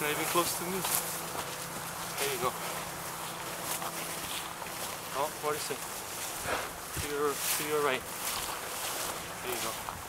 Not even close to me. There you go. Oh, what is it? To your, to your right. There you go.